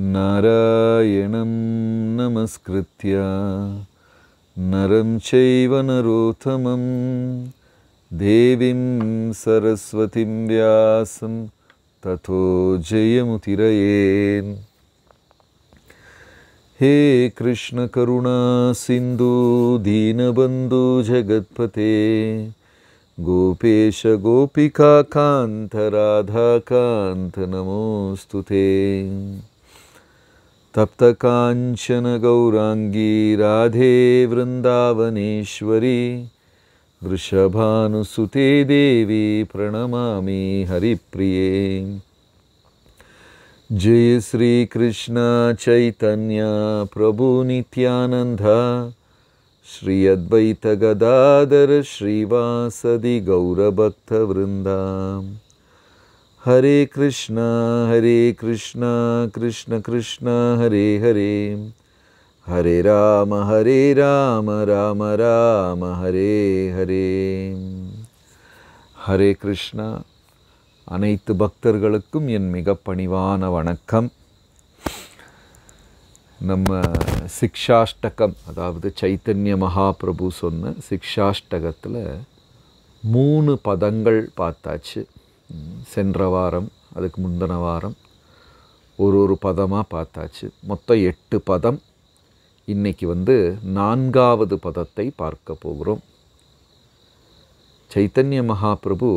नारायणं नमस्कृत्य। नरं चैव नरोत्तमं। देवीं सरस्वतीं व्यासं ततो जयमुतिरयेन् हे कृष्णकरुणा सिन्धु, दीनबन्धु जगत्पते। गोपेश गोपिकान्त राधाकान्त, नमोऽस्तु ते। तप्तकाञ्चन गौराङ्गी राधे वृन्दावनेश्वरी, वृषभानुसुते देवी प्रणमामि हरिप्रिये। जय श्रीकृष्ण चैतन्य प्रभुनित्यानन्द श्री अद्वैतगदाधर श्रीवासदि गौरभक्तवृन्दा। ஹரே கிருஷ்ணா ஹரே கிருஷ்ணா கிருஷ்ண கிருஷ்ணா ஹரே ஹரே ஹரே ராம ஹரே ராம ராம ராம ஹரே ஹரே ஹரே கிருஷ்ணா அனைத்து பக்தர்களுக்கும் என் மிக பணிவான வணக்கம். நம்ம சிக்ஷாஷ்டகம் அதாவது சைத்தன்ய மகாபிரபு சொன்ன சிக்ஷாஷ்டகத்தில் மூணு பதங்கள் பார்த்தாச்சு. சென்ற வாரம் அதுக்கு முந்தின வாரம் ஒரு ஒரு பதமாக பார்த்தாச்சு. மொத்தம் எட்டு பதம் இன்னைக்கு வந்து நான்காவது பதத்தை பார்க்க போகிறோம். சைத்தன்ய மகாபிரபு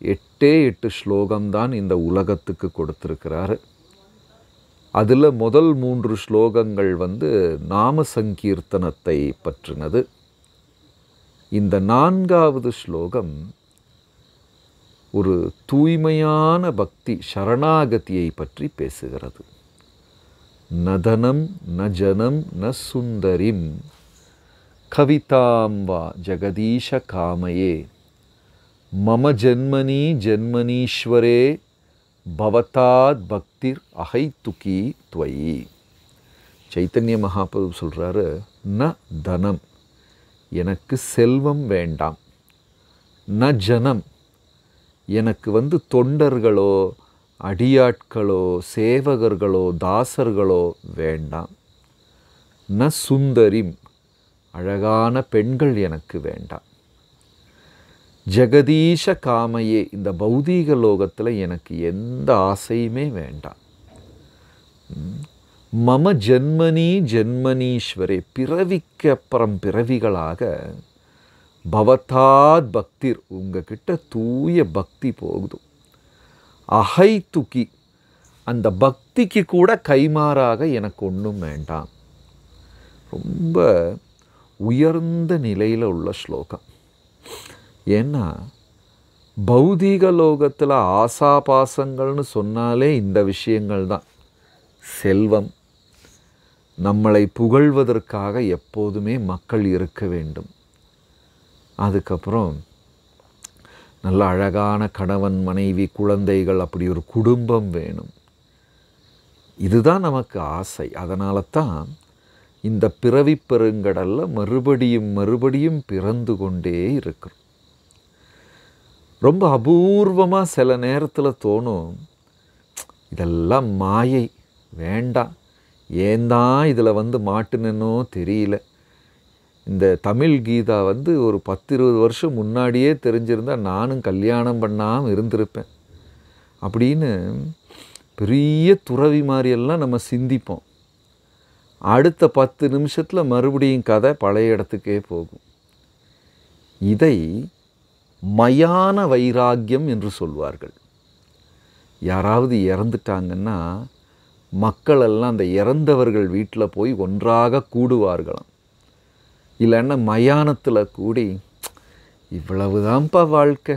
எட்டே எட்டு ஸ்லோகம்தான் இந்த உலகத்துக்கு கொடுத்துருக்கிறாரு. அதில் முதல் மூன்று ஸ்லோகங்கள் வந்து நாம சங்கீர்த்தனத்தை பற்றினது. இந்த நான்காவது ஸ்லோகம் ஒரு தூய்மையான பக்தி சரணாகதியை பற்றி பேசுகிறது. நதனம் ந ஜனம் ந சுந்தரிம். கவிதாம் வா ஜெகதீஷ காமயே. மம ஜென்மனி ஜென்மனீஸ்வரே. பவதாத் பக்திர் அகைத்துக்கி துவயி. சைத்தன்ய மகாபிரபு சொல்கிறாரு ந தனம். எனக்கு செல்வம் வேண்டாம். ந ஜனம். எனக்கு வந்து தொண்டர்களோ அடியாட்களோ சேவகர்களோ தாசர்களோ வேண்டாம். ந சுந்தரிம் அழகான பெண்கள் எனக்கு வேண்டாம். ஜெகதீஷ காமையே இந்த பௌதீக லோகத்தில் எனக்கு எந்த ஆசையுமே வேண்டாம். மம ஜென்மனி ஜென்மனீஸ்வரே பிறவிக்கு அப்புறம் பிறவிகளாக பவதாத் பக்திர் உங்ககிட்ட தூய பக்தி போகுது. அகை துக்கி அந்த பக்திக்கு கூட கைமாறாக எனக்கு ஒன்றும் வேண்டாம். ரொம்ப உயர்ந்த நிலையில் உள்ள ஸ்லோகம். ஏன்னா பௌதீக லோகத்தில் ஆசாபாசங்கள்னு சொன்னாலே இந்த விஷயங்கள் தான். செல்வம் நம்மளை புகழ்வதற்காக எப்போதுமே மக்கள் இருக்க வேண்டும். அதுக்கப்புறம் நல்ல அழகான கணவன் மனைவி குழந்தைகள் அப்படி ஒரு குடும்பம் வேணும். இதுதான் நமக்கு ஆசை. அதனால தான் இந்த பிறவி பெருங்கடலில் மறுபடியும் மறுபடியும் பிறந்து கொண்டே இருக்கிறோம். ரொம்ப அபூர்வமாக சில நேரத்தில் தோணும் இதெல்லாம் மாயை வேண்டாம். ஏன் தான் இதில் வந்து மாட்டுனோ தெரியல. இந்த தமிழ் கீதா வந்து ஒரு பத்து இருபது வருஷம் முன்னாடியே தெரிஞ்சிருந்தால் நானும் கல்யாணம் பண்ணாமல் இருந்திருப்பேன். அப்படின்னு பெரிய துறவி மாதிரியெல்லாம் நம்ம சிந்திப்போம். அடுத்த பத்து நிமிஷத்தில் மறுபடியும் கதை பழைய இடத்துக்கே போகும். இதை மயான வைராக்கியம் என்று சொல்வார்கள். யாராவது இறந்துட்டாங்கன்னா மக்கள் எல்லாம் அந்த இறந்தவர்கள் வீட்டில் போய் ஒன்றாக கூடுவார்களாம். இல்லைன்னா மயானத்தில் கூடி இவ்வளவுதான்ப்பா வாழ்க்கை.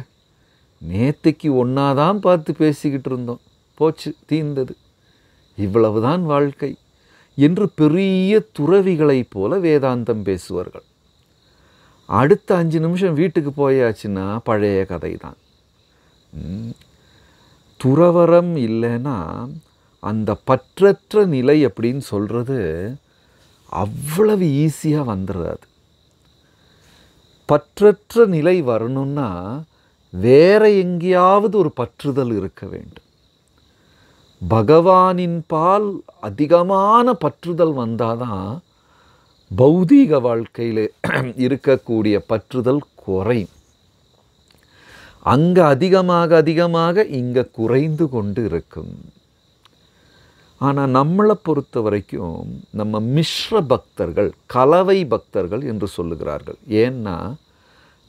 நேத்திக்கு ஒன்றாதான் பார்த்து பேசிக்கிட்டு இருந்தோம். போச்சு தீர்ந்தது இவ்வளவுதான் வாழ்க்கை என்று பெரிய துறவிகளைப் போல வேதாந்தம் பேசுவார்கள். அடுத்த அஞ்சு நிமிஷம் வீட்டுக்கு போயாச்சுன்னா பழைய கதை தான் துறவரம் இல்லைன்னா அந்த பற்றற்ற நிலை அப்படின்னு சொல்கிறது அவ்வளவு ஈஸியாக வந்துடுறாது பற்றற்ற நிலை வரணும்னா வேற எங்கேயாவது ஒரு பற்றுதல் இருக்க வேண்டும். பகவானின் பால் அதிகமான பற்றுதல் வந்தாதான் பௌதீக வாழ்க்கையில் இருக்கக்கூடிய பற்றுதல் குறையும். அங்கே அதிகமாக அதிகமாக இங்கே குறைந்து கொண்டு இருக்கும். ஆனால் நம்மளை பொறுத்த வரைக்கும் நம்ம மிஸ்ர பக்தர்கள் கலவை பக்தர்கள் என்று சொல்லுகிறார்கள். ஏன்னா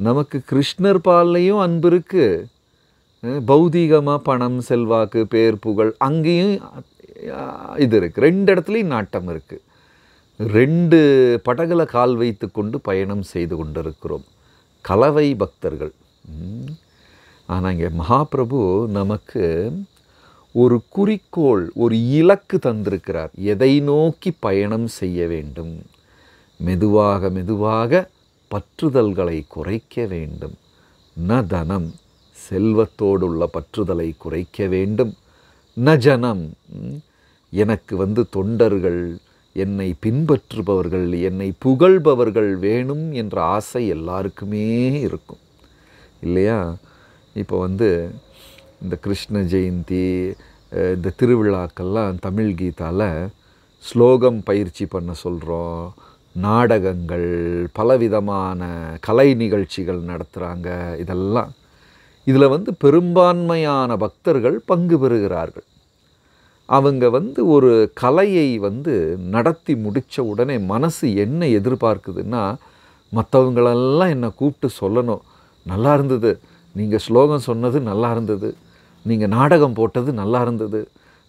நமக்கு கிருஷ்ணர் பால்லையும் அன்பு இருக்குது பௌதீகமாக பணம் செல்வாக்கு பேர் புகழ் அங்கேயும் இது இருக்குது ரெண்டு இடத்துலையும் நாட்டம் இருக்குது ரெண்டு படகுல கால் வைத்து கொண்டு பயணம் செய்து கொண்டிருக்கிறோம். கலவை பக்தர்கள். ஆனால் இங்கே மகாபிரபு நமக்கு ஒரு குறிக்கோள் ஒரு இலக்கு தந்திருக்கிறார். எதை நோக்கி பயணம் செய்ய வேண்டும்? மெதுவாக மெதுவாக பற்றுதல்களை குறைக்க வேண்டும். ந தனம் செல்வத்தோடுள்ள பற்றுதலை குறைக்க வேண்டும். ந ஜனம் எனக்கு வந்து தொண்டர்கள் என்னை பின்பற்றுபவர்கள் என்னை புகழ்பவர்கள் வேணும் என்ற ஆசை எல்லாருக்குமே இருக்கும். இல்லையா? இப்போ வந்து இந்த கிருஷ்ண ஜெயந்தி இந்த திருவிழாக்கள்லாம் தமிழ் கீதாவில் ஸ்லோகம் பயிற்சி பண்ண சொல்கிறோம் நாடகங்கள் பலவிதமான கலை நிகழ்ச்சிகள் நடத்துகிறாங்க இதெல்லாம். இதில் வந்து பெரும்பான்மையான பக்தர்கள் பங்கு பெறுகிறார்கள். அவங்க வந்து ஒரு கலையை வந்து நடத்தி முடித்த உடனே மனசு என்ன எதிர்பார்க்குதுன்னா மற்றவங்களெல்லாம் என்னை கூப்பிட்டு சொல்லணும். நல்லா இருந்தது. நீங்கள் ஸ்லோகம் சொன்னது நல்லா இருந்தது. நீங்கள் நாடகம் போட்டது நல்லா இருந்தது.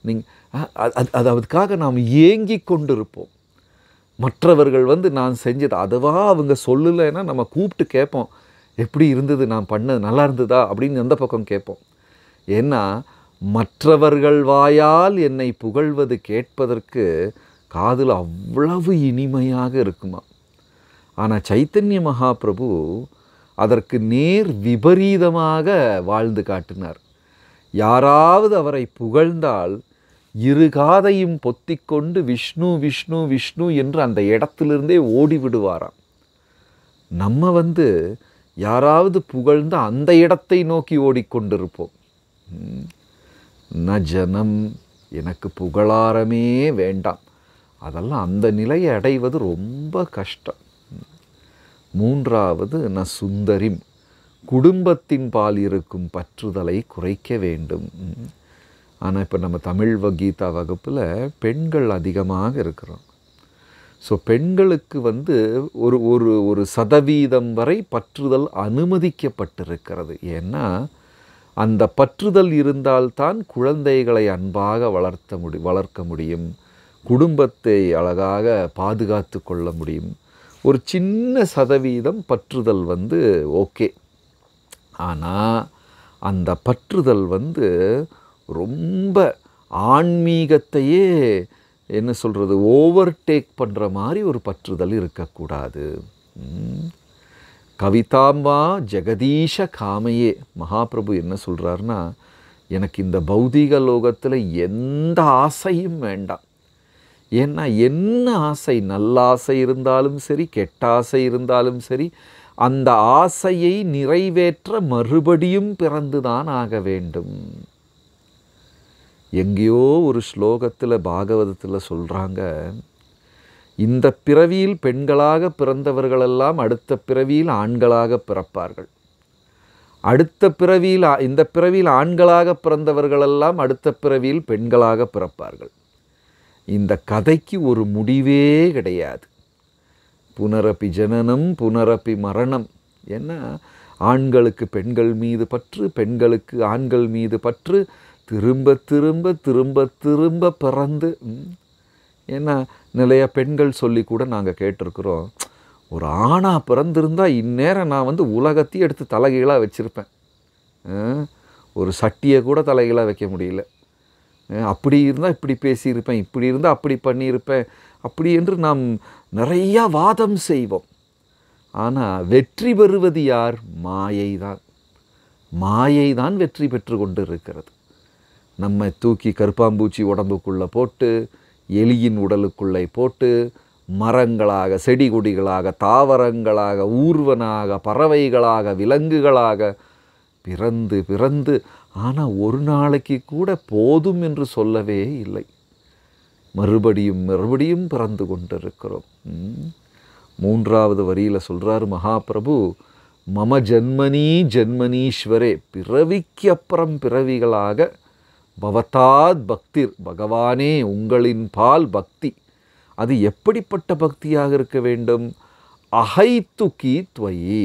நீங்கள் அது அதுக்காக நாம் ஏங்கி கொண்டு இருப்போம் மற்றவர்கள் வந்து நான் செஞ்சது அதுவா அவங்க சொல்லலைன்னா நம்ம கூப்பிட்டு கேட்போம். எப்படி இருந்தது? நான் பண்ணது நல்லா இருந்ததா? அப்படின்னு எந்த பக்கம் கேட்போம். ஏன்னா மற்றவர்கள் வாயால் என்னை புகழ்வது கேட்பதற்கு காதில் அவ்வளவு இனிமையாக இருக்குமா? ஆனால் சைத்தன்ய மகாபிரபு அதற்கு நேர் விபரீதமாக வாழ்ந்து காட்டினார். யாராவது அவரை புகழ்ந்தால் இரு காதையும் பொத்திக்கொண்டு விஷ்ணு விஷ்ணு விஷ்ணு என்று அந்த இடத்திலிருந்தே ஓடி விடுவாராம் நம்ம வந்து யாராவது புகழ்ந்து அந்த இடத்தை நோக்கி ஓடிக்கொண்டிருப்போம். ந ஜனம் எனக்கு புகழாரமே வேண்டாம். அதெல்லாம் அந்த நிலையை அடைவது ரொம்ப கஷ்டம். மூன்றாவது ந சுந்தரிம். குடும்பத்தின் பால் இருக்கும் பற்றுதலை குறைக்க வேண்டும். ஆனால் இப்போ நம்ம தமிழ் கீதா வகுப்பில் பெண்கள் அதிகமாக இருக்கிறோம். ஸோ பெண்களுக்கு வந்து ஒரு ஒரு ஒரு சதவீதம் வரை பற்றுதல் அனுமதிக்கப்பட்டிருக்கிறது. ஏன்னா அந்த பற்றுதல் இருந்தால்தான் குழந்தைகளை அன்பாக வளர்த்த முடி வளர்க்க முடியும். குடும்பத்தை அழகாக பாதுகாத்து கொள்ள முடியும். ஒரு சின்ன சதவீதம் பற்றுதல் வந்து ஓகே. ஆனால் அந்த பற்றுதல் வந்து ரொம்ப ஆன்மீகத்தையே என்ன சொல்கிறது ஓவர்டேக் பண்ணுற மாதிரி ஒரு பற்றுதல் இருக்கக்கூடாது. கவிதாம்பா ஜெகதீஷ காமையே. மகாபிரபு என்ன சொல்கிறாருன்னா எனக்கு இந்த பௌதீக லோகத்தில் எந்த ஆசையும் வேண்டாம். ஏன்னா என்ன ஆசை நல்ல ஆசை இருந்தாலும் சரி கெட்ட ஆசை இருந்தாலும் சரி அந்த ஆசையை நிறைவேற்ற மறுபடியும் பிறந்துதான் ஆக வேண்டும். எங்கேயோ ஒரு ஸ்லோகத்தில் பாகவதத்தில் சொல்கிறாங்க இந்த பிறவியில் பெண்களாக பிறந்தவர்களெல்லாம் அடுத்த பிறவியில் ஆண்களாக பிறப்பார்கள். அடுத்த பிறவியில் இந்த பிறவியில் ஆண்களாக பிறந்தவர்களெல்லாம் அடுத்த பிறவியில் பெண்களாக பிறப்பார்கள். இந்த கதைக்கு ஒரு முடிவே கிடையாது. புனரப்பி ஜனனம் புனரப்பி மரணம். ஏன்னா ஆண்களுக்கு பெண்கள் மீது பற்று பெண்களுக்கு ஆண்கள் மீது பற்று. திரும்ப திரும்ப திரும்ப திரும்ப பிறந்து ம், ஏன்னா நிறைய பெண்கள் சொல்லி கூட நாங்கள் கேட்டிருக்கிறோம் ஒரு ஆணாக பிறந்திருந்தால் இந்நேரம் நான் வந்து உலகத்தையும் எடுத்து தலைகீழாக வச்சுருப்பேன். ஒரு சட்டியை கூட தலைகீழாக வைக்க முடியல. அப்படி இருந்தால் இப்படி பேசியிருப்பேன் இப்படி இருந்தால் அப்படி பண்ணியிருப்பேன் அப்படி என்று நாம் நிறையா வாதம் செய்வோம். ஆனால் வெற்றி பெறுவது யார்? மாயை தான் மாயை தான் வெற்றி பெற்று கொண்டு இருக்கிறது நம்மை தூக்கி கருப்பாம்பூச்சி உடம்புக்குள்ளே போட்டு எலியின் உடலுக்குள்ளே போட்டு மரங்களாக செடி கொடிகளாக தாவரங்களாக ஊர்வனாக பறவைகளாக விலங்குகளாக பிறந்து பிறந்து ஆனால் ஒரு நாளைக்கு கூட போதும் என்று சொல்லவே இல்லை. மறுபடியும் மறுபடியும் பிறந்து கொண்டிருக்கிறோம். மூன்றாவது வரியில் சொல்கிறார் மகாபிரபு மம ஜன்மனி ஜென்மனீஸ்வரே பிறவிக்கு அப்புறம் பிறவிகளாக பவதாத் பக்திர் பகவானே உங்களின் பால் பக்தி. அது எப்படிப்பட்ட பக்தியாக இருக்க வேண்டும்? அகைத்துக்கி கீத்வயி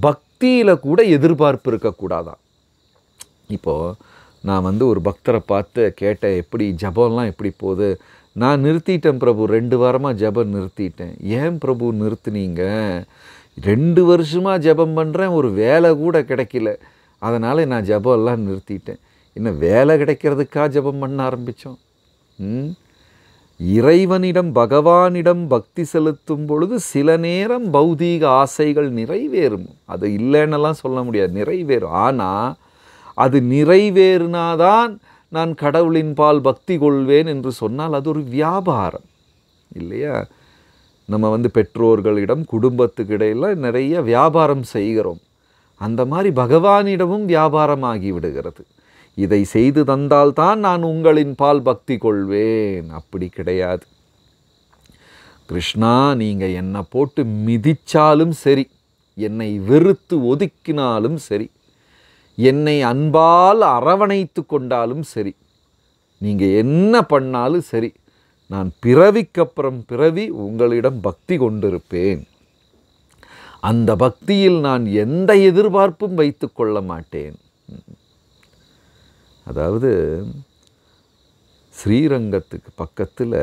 பக்தியில் கூட எதிர்பார்ப்பு இருக்கக்கூடாதான். இப்போது நான் வந்து ஒரு பக்தரை பார்த்து கேட்டேன் எப்படி ஜபம்லாம் எப்படி போகுது? நான் நிறுத்திட்டேன் பிரபு ரெண்டு வாரமாக ஜபம் நிறுத்திட்டேன். ஏன் பிரபு நிறுத்துனீங்க? ரெண்டு வருஷமாக ஜபம் பண்ணுறேன் ஒரு வேலை கூட கிடைக்கல. அதனால் நான் ஜபம்லாம் நிறுத்திட்டேன். இன்னும் வேலை கிடைக்கிறதுக்காக ஜபம் பண்ண ஆரம்பித்தோம் இறைவனிடம் பகவானிடம் பக்தி செலுத்தும் பொழுது சில நேரம் பௌதீக ஆசைகள் நிறைவேறும். அது இல்லைன்னெல்லாம் சொல்ல முடியாது நிறைவேறும். ஆனால் அது நிறைவேறினாதான் நான் கடவுளின் பால் பக்தி கொள்வேன் என்று சொன்னால் அது ஒரு வியாபாரம். இல்லையா? நம்ம வந்து பெற்றோர்களிடம் குடும்பத்துக்கு இடையில் நிறைய வியாபாரம் செய்கிறோம். அந்த மாதிரி பகவானிடமும் வியாபாரமாகி விடுகிறது. இதை செய்து தந்தால்தான் நான் உங்களின் பால் பக்தி கொள்வேன். அப்படி கிடையாது. கிருஷ்ணா நீங்கள் என்னை போட்டு மிதித்தாலும் சரி என்னை வெறுத்து ஒதுக்கினாலும் சரி என்னை அன்பால் அரவணைத்து கொண்டாலும் சரி. நீங்கள் என்ன பண்ணாலும் சரி நான் பிறவிக்கப்புறம் பிறவி உங்களிடம் பக்தி கொண்டிருப்பேன். அந்த பக்தியில் நான் எந்த எதிர்பார்ப்பும் வைத்து கொள்ள மாட்டேன். அதாவது ஸ்ரீரங்கத்துக்கு பக்கத்தில்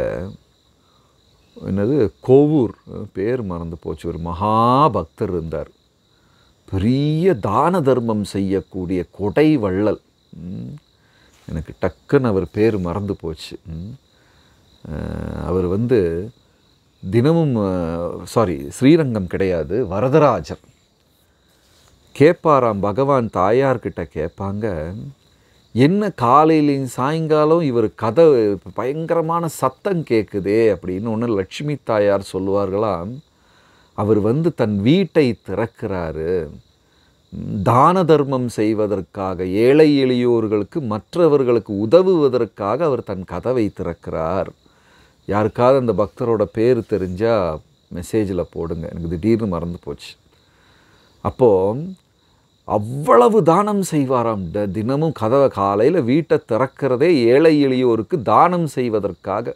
என்னது கோவூர் பேர் மறந்து போச்சு ஒரு மகாபக்தர் இருந்தார். பெரிய தான தர்மம் செய்யக்கூடிய கொடை வள்ளல். எனக்கு டக்குன்னு அவர் பேர் மறந்து போச்சு. அவர் வந்து தினமும் சாரி ஸ்ரீரங்கம் கிடையாது வரதராஜர். கேட்பாராம் பகவான் தாயார்கிட்ட கேட்பாங்க என்ன காலையிலையும் சாயங்காலம் இவர் கதை பயங்கரமான சத்தம் கேட்குதே அப்படின்னு ஒன்று லட்சுமி தாயார் சொல்லுவார்களாம். அவர் வந்து தன் வீட்டை திறக்கிறாரு. தான தர்மம் செய்வதற்காக ஏழை எளியோர்களுக்கு மற்றவர்களுக்கு உதவுவதற்காக அவர் தன் கதவை திறக்கிறார். யாருக்காவது அந்த பக்தரோட பேர் தெரிஞ்சால் மெசேஜில் போடுங்க. எனக்கு திடீர்னு மறந்து போச்சு. அப்போது அவ்வளவு தானம் செய்வாராம். தினமும் கதவை காலையில் வீட்டை திறக்கிறதே ஏழை எளியோருக்கு தானம் செய்வதற்காக.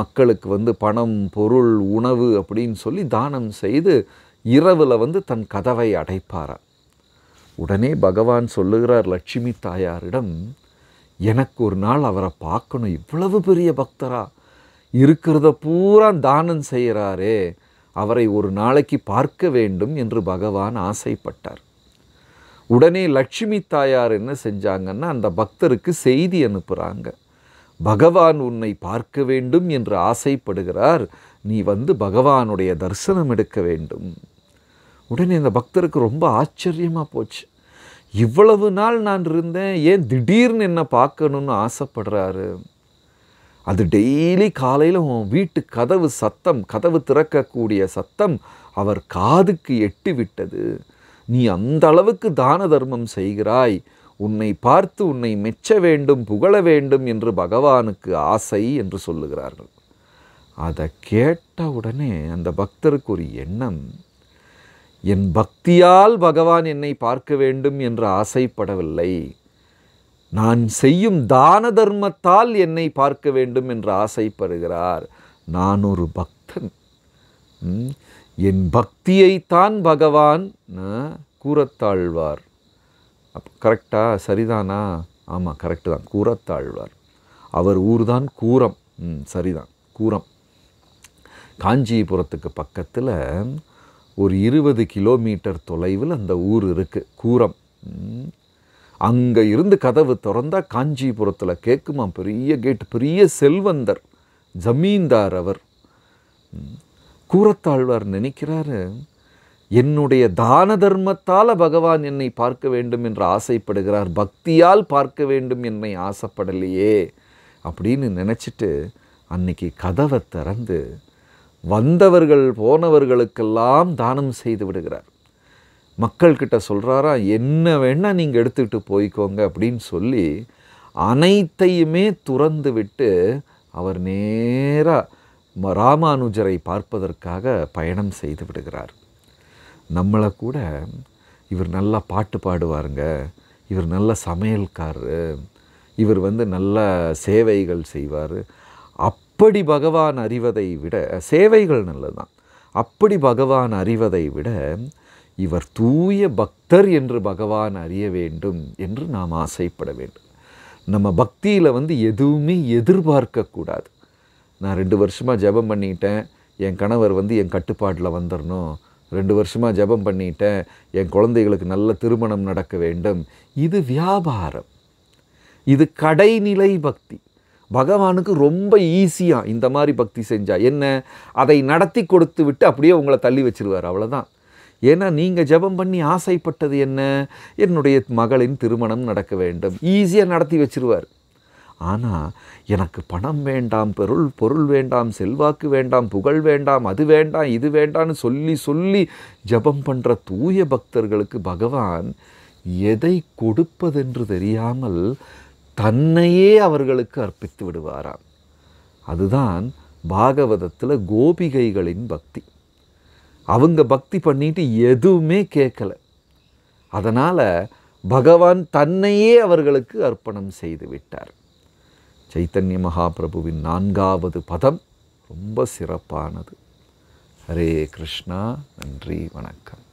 மக்களுக்கு வந்து பணம் பொருள் உணவு அப்படின்னு சொல்லி தானம் செய்து இரவில் வந்து தன் கதவை அடைப்பாராம் உடனே பகவான் சொல்லுகிறார் லட்சுமி தாயாரிடம் எனக்கு ஒரு நாள் அவரை பார்க்கணும். இவ்வளவு பெரிய பக்தரா? இருக்கிறத பூரா தானம் செய்கிறாரே. அவரை ஒரு நாளைக்கு பார்க்க வேண்டும் என்று பகவான் ஆசைப்பட்டார். உடனே லட்சுமி தாயார் என்ன செஞ்சாங்கன்னா அந்த பக்தருக்கு செய்தி அனுப்புகிறாங்க பகவான் உன்னை பார்க்க வேண்டும் என்று ஆசைப்படுகிறார். நீ வந்து பகவானுடைய தரிசனம் எடுக்க வேண்டும். உடனே அந்த பக்தருக்கு ரொம்ப ஆச்சரியமாக போச்சு. இவ்வளவு நாள் நான் இருந்தேன் ஏன் திடீர்னு என்ன பார்க்கணுன்னு ஆசைப்படுறாரு? அது டெய்லி காலையில் உன் வீட்டு கதவு சத்தம் கதவு திறக்கக்கூடிய சத்தம் அவர் காதுக்கு எட்டி விட்டது நீ அந்த அளவுக்கு தான தர்மம் செய்கிறாய். உன்னை பார்த்து உன்னை மெச்ச வேண்டும் புகழ வேண்டும் என்று பகவானுக்கு ஆசை என்று சொல்லுகிறார்கள். அதை கேட்ட உடனே அந்த பக்தருக்கு ஒரு எண்ணம் என் பக்தியால் பகவான் என்னை பார்க்க வேண்டும் என்று ஆசைப்படவில்லை. நான் செய்யும் தான தர்மத்தால் என்னை பார்க்க வேண்டும் என்று ஆசைப்படுகிறார். நான் ஒரு பக்தன். ம், என் பக்தியைத்தான் பகவான் கூறத்தாழ்வார். அப் கரெக்டாக சரிதானா? ஆமாம் கரெக்டு தான். கூறத்தாழ்வார். அவர் ஊர் தான் கூரம். ம் சரிதான். கூரம். காஞ்சிபுரத்துக்கு பக்கத்தில் ஒரு இருபது கிலோமீட்டர் தொலைவில் அந்த ஊர் இருக்குது கூரம். அங்கே இருந்து கதவு திறந்தால் காஞ்சிபுரத்தில் கேட்குமா பெரிய கேட் பெரிய செல்வந்தர் ஜமீன்தார் அவர். கூறத்தாழ்வார் கூரத்தாழ்வார் நினைக்கிறாரு என்னுடைய தான தர்மத்தால் பகவான் என்னை பார்க்க வேண்டும் என்று ஆசைப்படுகிறார். பக்தியால் பார்க்க வேண்டும் என்னை ஆசைப்படலையே அப்படின்னு நினச்சிட்டு அன்னைக்கு கதவை திறந்து வந்தவர்கள் போனவர்களுக்கெல்லாம் தானம் செய்து விடுகிறார். மக்கள்கிட்ட சொல்கிறாரா என்ன வேணால் நீங்கள் எடுத்துக்கிட்டு போய்க்கோங்க அப்படின்னு சொல்லி அனைத்தையுமே துறந்து விட்டு அவர் நேராக ராமானுஜரை பார்ப்பதற்காக பயணம் செய்து விடுகிறார். நம்மளை கூட இவர் நல்லா பாட்டு பாடுவாருங்க. இவர் நல்ல சமையல்காரரு. இவர் வந்து நல்ல சேவைகள் செய்வார். அப்படி பகவான் அறிவதை விட சேவைகள் நல்லதுதான். அப்படி பகவான் அறிவதை விட இவர் தூய பக்தர் என்று பகவான் அறிய வேண்டும் என்று நாம் ஆசைப்பட வேண்டும். நம்ம பக்தியில் வந்து எதுவுமே எதிர்பார்க்கக்கூடாது நான் ரெண்டு வருஷமாக ஜெபம் பண்ணிட்டேன். என் கணவர் வந்து என் கட்டுப்பாட்டில் வந்துடணும் ரெண்டு வருஷமாக ஜெபம் பண்ணிட்டேன். என் குழந்தைகளுக்கு நல்ல திருமணம் நடக்க வேண்டும். இது வியாபாரம். இது கடைநிலை பக்தி. பகவானுக்கு ரொம்ப ஈஸியாக இந்த மாதிரி பக்தி செஞ்சால் என்ன? அதை நடத்தி கொடுத்து விட்டு அப்படியே உங்களை தள்ளி வச்சிருவார். அவ்வளோதான் ஏன்னா நீங்கள் ஜெபம் பண்ணி ஆசைப்பட்டது என்ன? என்னுடைய மகளின் திருமணம் நடக்க வேண்டும். ஈஸியாக நடத்தி வச்சிருவார். ஆனால் எனக்கு பணம் வேண்டாம் பொருள் பொருள் வேண்டாம் செல்வாக்கு வேண்டாம் புகழ் வேண்டாம் அது வேண்டாம் இது வேண்டாம்னு சொல்லி சொல்லி ஜெபம் பண்ணுற தூய பக்தர்களுக்கு பகவான் எதை கொடுப்பதென்று தெரியாமல் தன்னையே அவர்களுக்கு அர்ப்பித்து விடுவாராம். அதுதான் பாகவதத்தில் கோபிகைகளின் பக்தி. அவங்க பக்தி பண்ணிட்டு எதுவுமே கேட்கல அதனால் பகவான் தன்னையே அவர்களுக்கு அர்ப்பணம் செய்து விட்டார். சைத்தன்ய மகாபிரபுவின் நான்காவது பதம் ரொம்ப சிறப்பானது. ஹரே கிருஷ்ணா நன்றி வணக்கம்.